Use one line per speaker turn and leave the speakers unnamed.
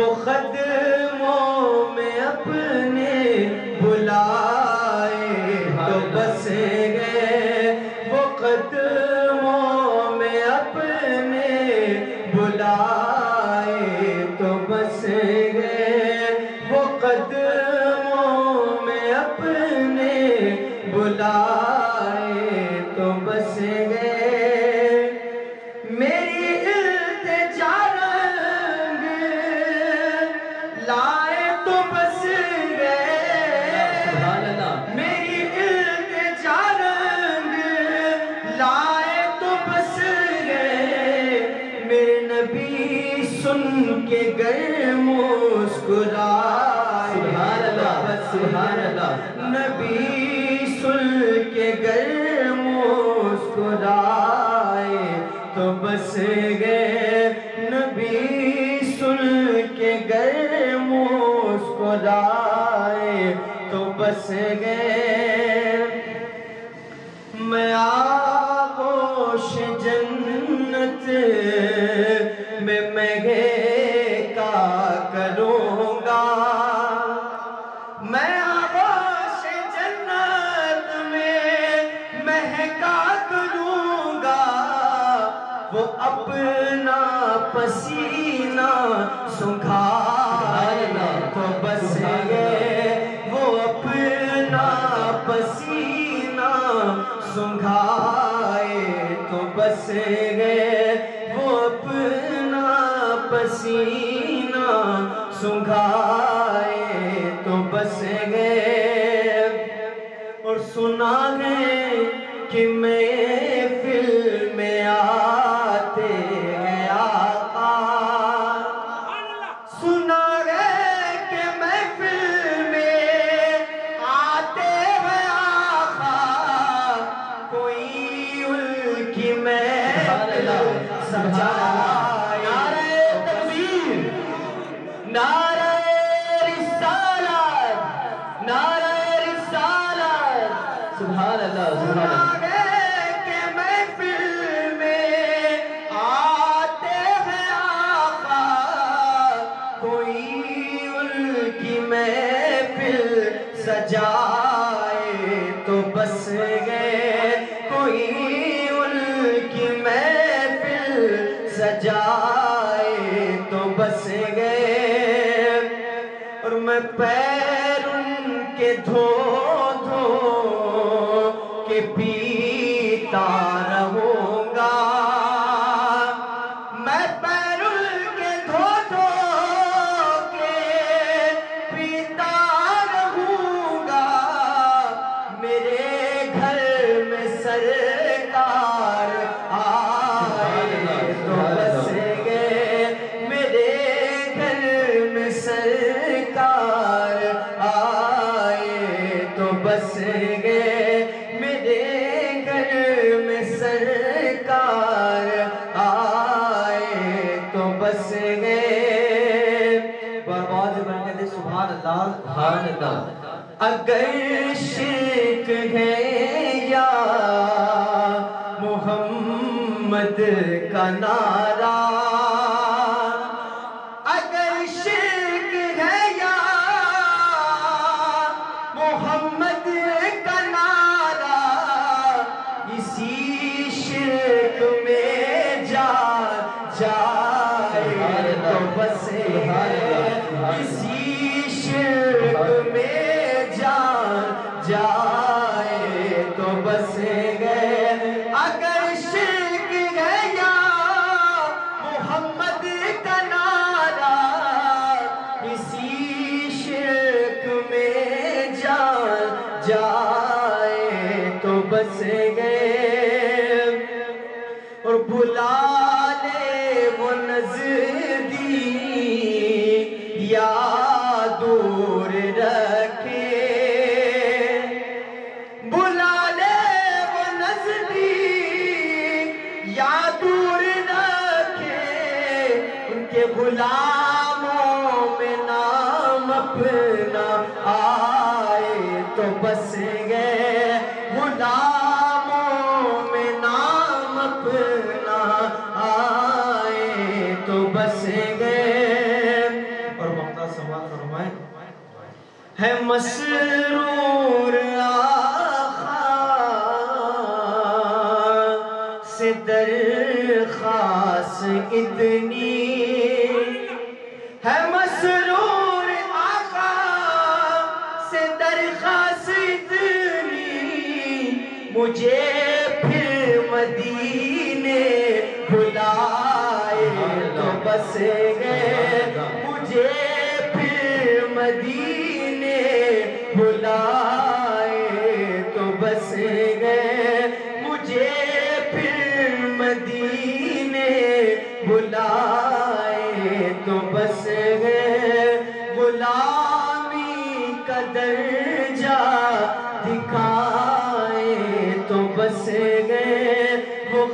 وہ میں اپنے سن کے گئے مسکرائے۔
سبحان اللہ، سبحان اللہ۔
نبی سن کے گئے مسکرائے۔ تو بس گئے۔ نبی سن کے گئے مسکرائے۔ تو بس گئے۔ وہ اپنا پسینہ سکھائے تو بس گئے وہ اپنا پسینہ سنگھائے تو بس گئے وہ اپنا پسینہ سنگھائے Sabaja. پیر ان کے دھو دھو کے پیتا رہوں گا۔ میں پیر ان کے دھو دھو کے پیتا رہوں گا۔ میرے گھر میں سرکار آئے تو بس گئے۔ میرے گھر میں سرکار آئے تو بس گئے میرے گھر میں سرکار آئے تو بس گئے
آواز بن سبحان اللہ سبحان اللہ۔
اگر شرک ہے یا محمد کا نعرہ غلاموں میں نام اپنا آئے تو بس گئے۔ غلاموں میں نام اپنا آئے تو بس گئے۔ ہے مسرور آخا سے درخواست اتنی ہے مسرور آقا سے درخواست اتنی، مجھے پھر مدینے بلائے تو بس گئے مجھے پھر مدینے بلائے تو بس ہے غلامی کا درجہ دکھائے تو بس ہے وہ